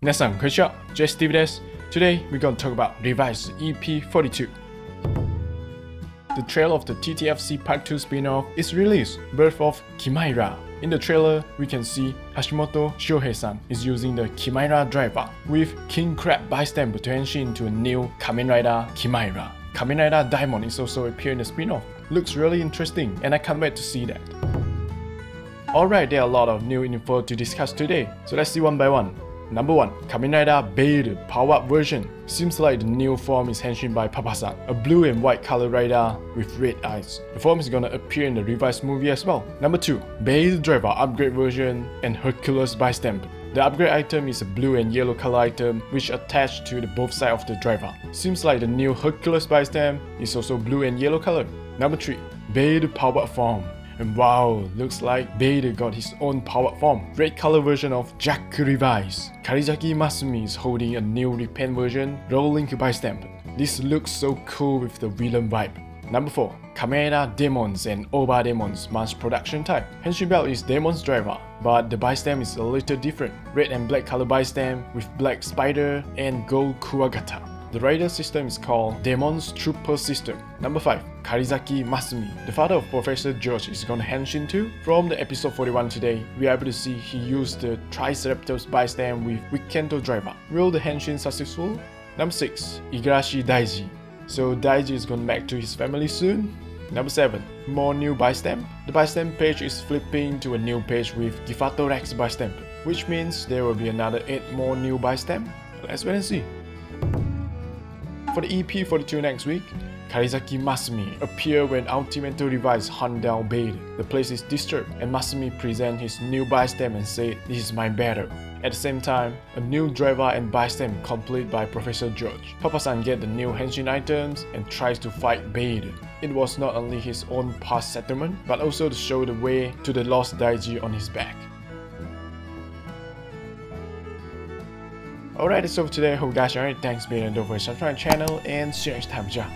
Minasan, konnichiwa, JS TV desu. Today, we're gonna talk about Revice EP42. The trailer of the TTFC Part 2 spin-off is released, Birth of Chimera. In the trailer, we can see Hashimoto Shohei-san is using the Chimera driver with King Crab bystander to henshin into a new Kamen Rider Chimera. Kamen Rider Daimon is also appearing in the spin-off. Looks really interesting and I can't wait to see that. Alright, there are a lot of new info to discuss today, so let's see one by one. Number 1. Kamen Rider Vail Power Up version. Seems like the new form is henshin by Papa-san, a blue and white color rider with red eyes. The form is gonna appear in the Revice movie as well. Number 2. Vail Driver Upgrade version and Hercules Bystander. The upgrade item is a blue and yellow color item which attached to the both side of the driver. Seems like the new Hercules Bystander is also blue and yellow color. Number 3. Vail Power form. And wow, looks like Vail got his own powered form. Red color version of Jack Revice. Karizaki Masumi is holding a new repaint version, rolling Vistamp. This looks so cool with the villain vibe. Number 4. Kamera Demons and Over Demons mass production type. Henshin Belt is Demon's driver, but the bystem is a little different. Red and black color bystem with black spider and gold kuwagata. The rider system is called Demon's Trooper System. Number 5. Karizaki Masumi. The father of Professor George is gonna henshin too. From the episode 41 today, we are able to see he used the Triceratops bystand with Wikento driver. Will the henshin successful? Number 6. Igarashi Daiji. So Daiji is going back to his family soon? Number 7. More new Vistamp. The Vistamp page is flipping to a new page with Giffard Rex Vistamp, which means there will be another 8 more new Vistamp. Let's wait and see. For the EP42 next week, Karizaki Masumi appear when Ultimate Revice hunt down Vail. The place is disturbed and Masumi present his new Vistamp and say, this is my battle. At the same time, a new driver and Vistamp complete by Professor George. Papa-san get the new henshin items and tries to fight Vail. It was not only his own past settlement, but also to show the way to the lost Daiji on his back. Alright, it's over today. I hope you guys are alright. Thanks being and don't forget subscribe the channel and see you next time. Ja.